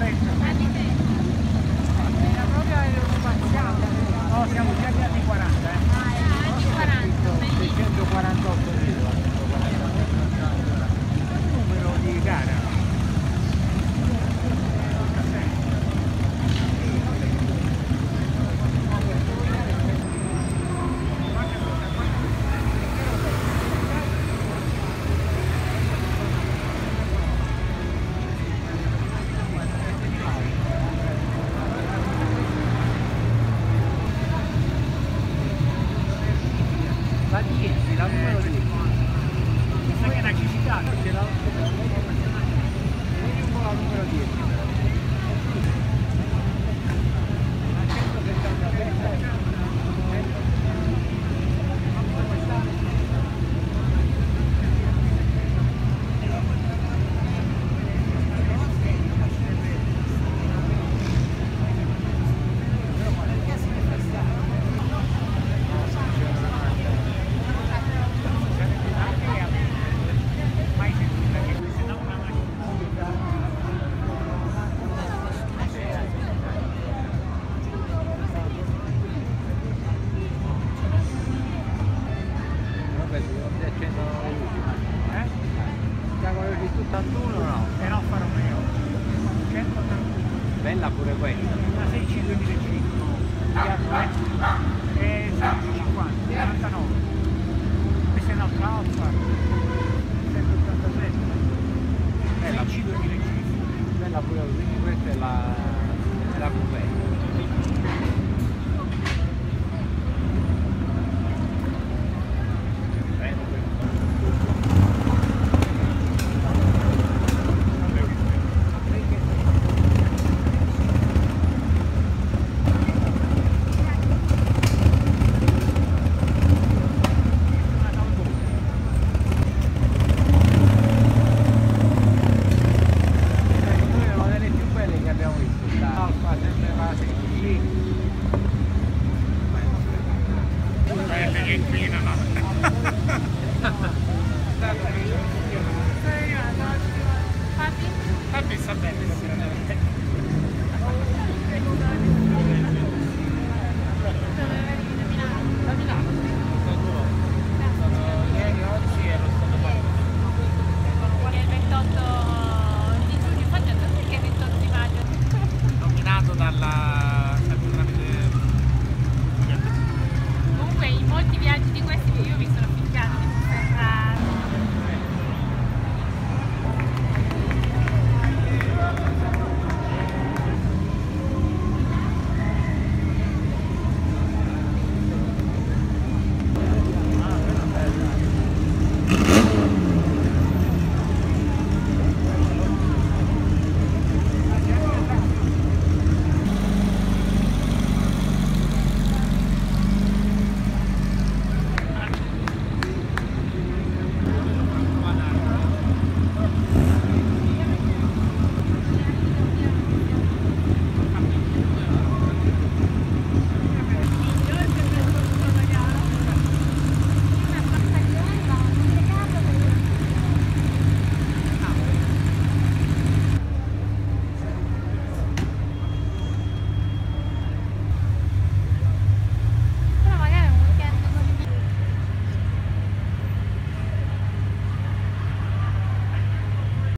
treccia. Era proprio aerospaziale. No, siamo già arrivati. accendono le luci. Eh? Siamo le luci 81 o no? E no, Alfa Romeo. 181. Bella pure questa. Una 6C 2005. E 150, 49. Ah. Questa è un'altra Alfa.